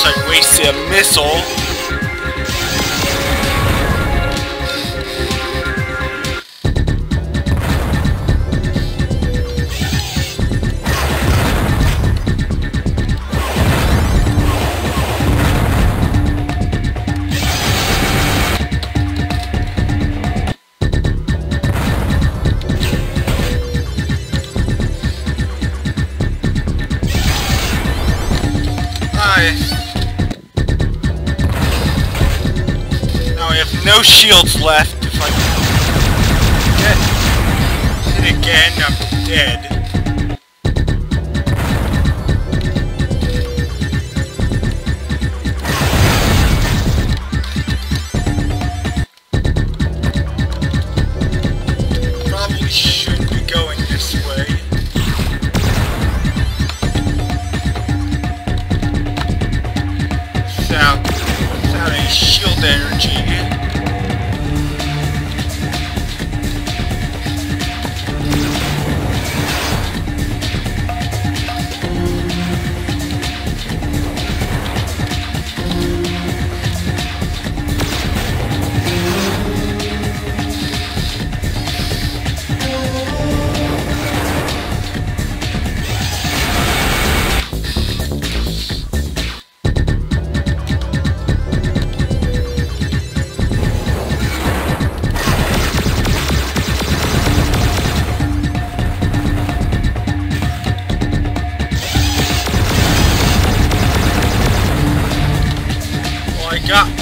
course I wasted a missile. No shields left. If I get again, I'm dead. Well,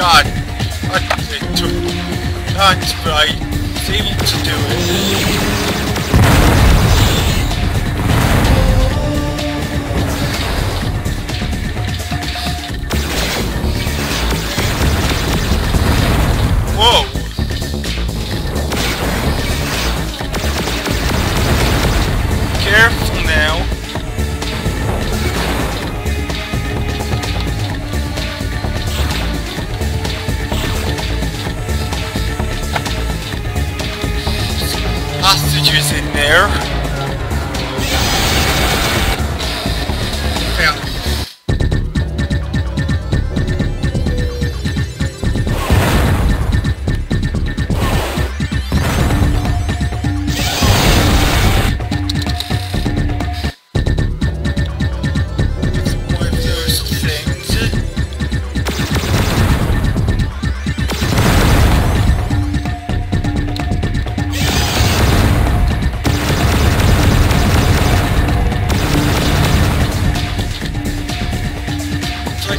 shot. I, it took nuts, but I was to do it.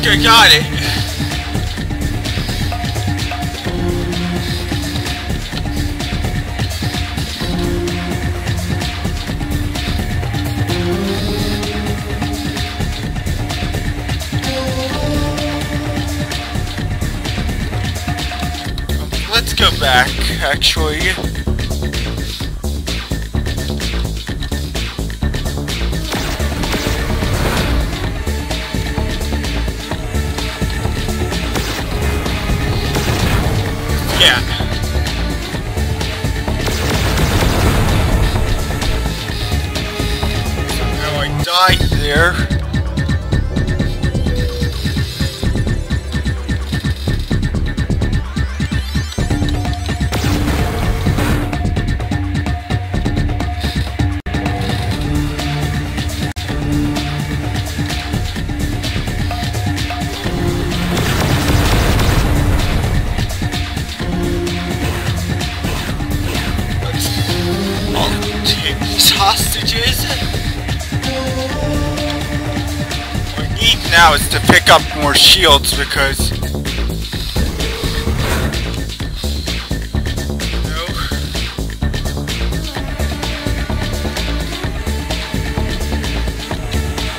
I got it. Let's go back, actually. Yeah. Now I died there. Now is to pick up more shields because...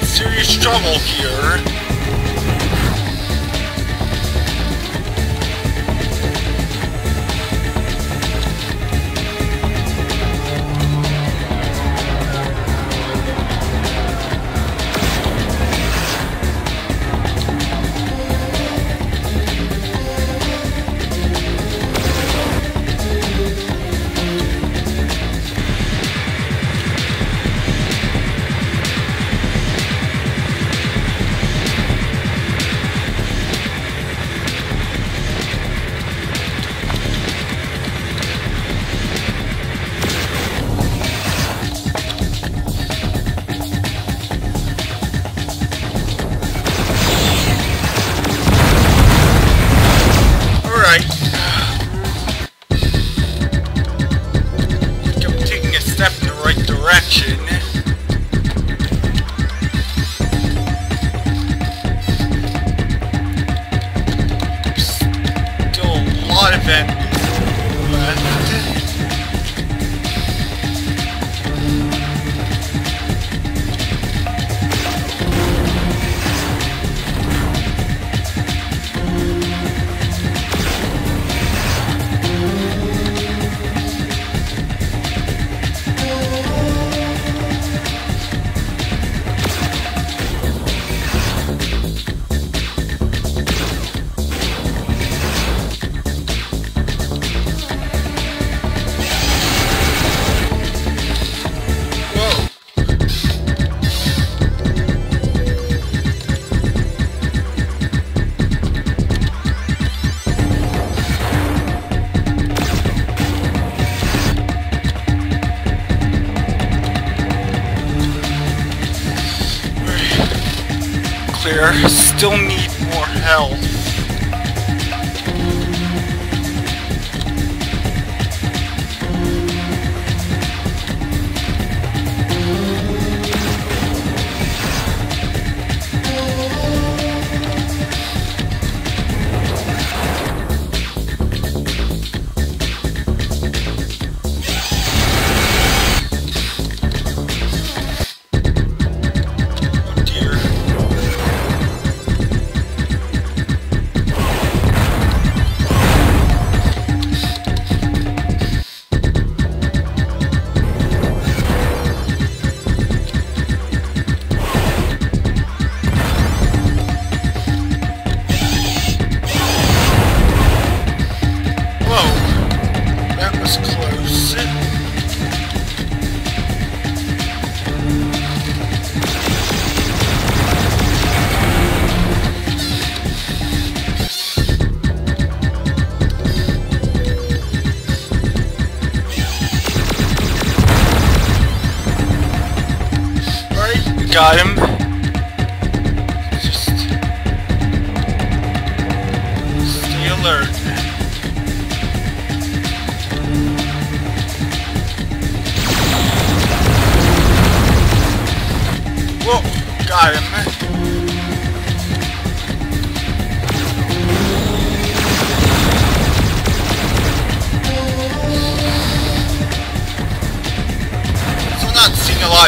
Serious trouble here. event still need more help.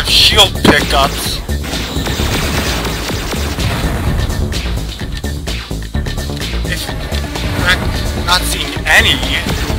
Seeing a lot of shield pickups. not seeing any.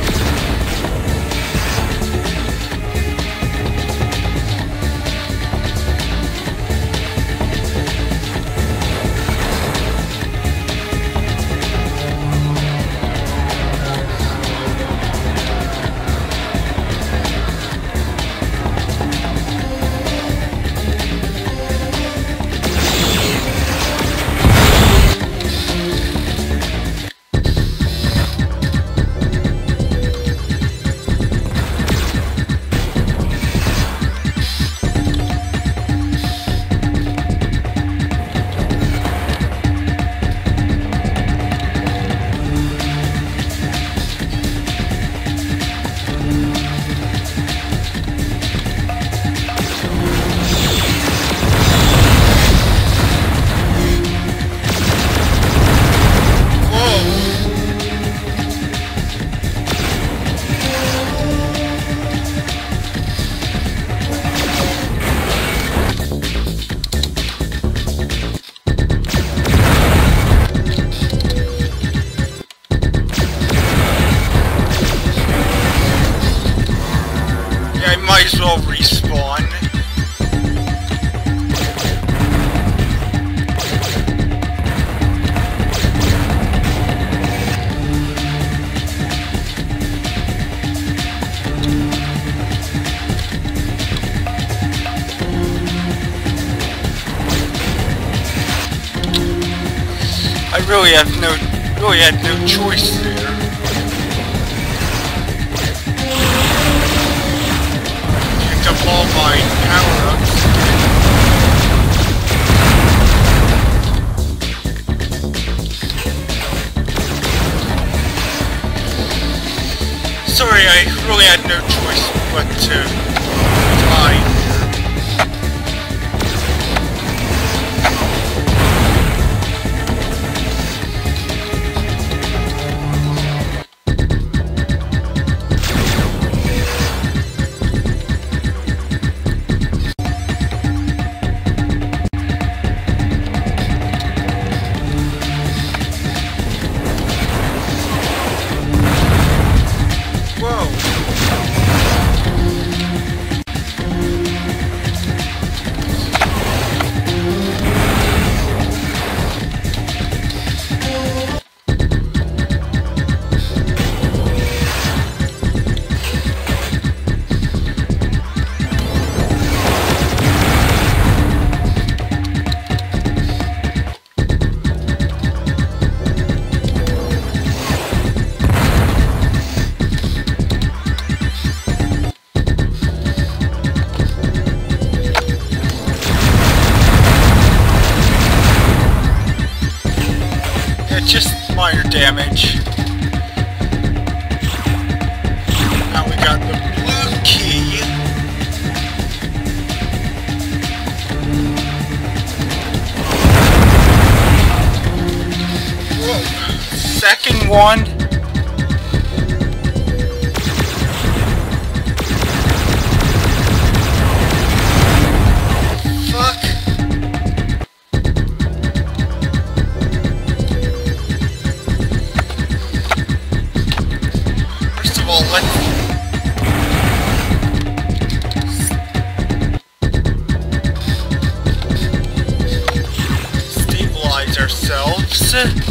Really have no, really had no choice there. Picked up all my power-ups. Sorry, I really had no choice but to Second one. Fuck. First of all, let's... Stabilize ourselves.